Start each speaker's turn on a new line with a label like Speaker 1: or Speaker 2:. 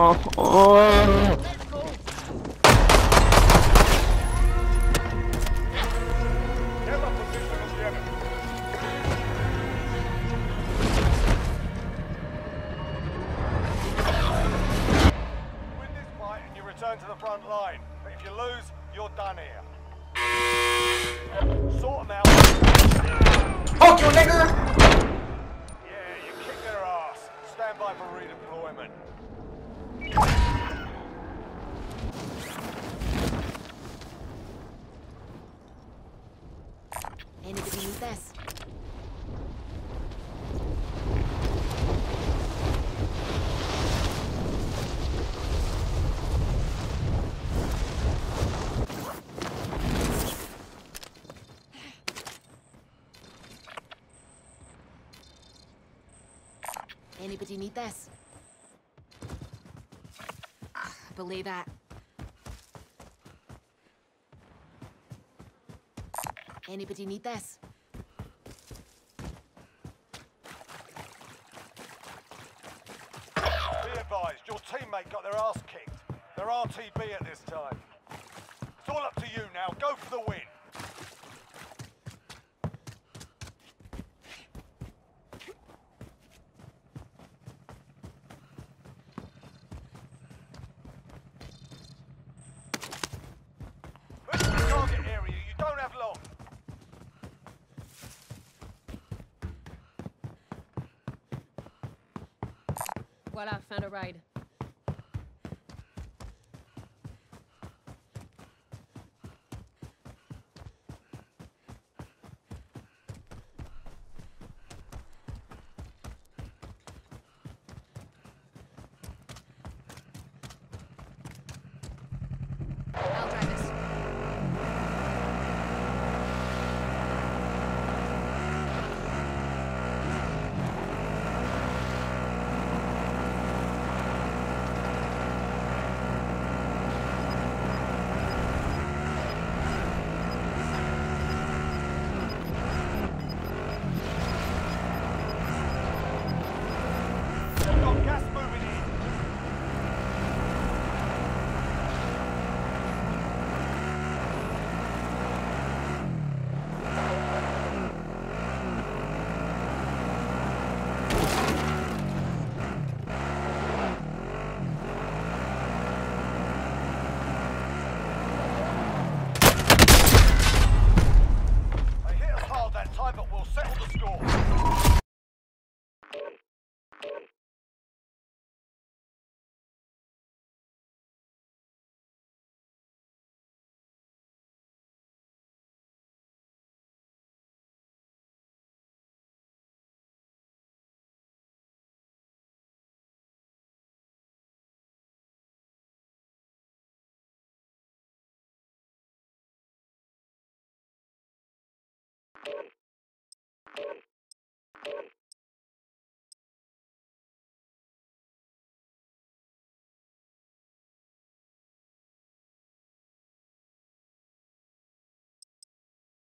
Speaker 1: Oh, oh.
Speaker 2: Return to the front line. But if you lose, you're done here. Sort them out.
Speaker 3: Fuck you, nigga!
Speaker 2: Yeah, you kick their ass. Stand by for redeployment.
Speaker 4: Anybody need this? Anybody need this? Believe that. Anybody need this?
Speaker 2: Be advised, your teammate got their ass kicked. They're RTB at this time. It's all up to you now. Go for the win.
Speaker 5: Voila, found a ride.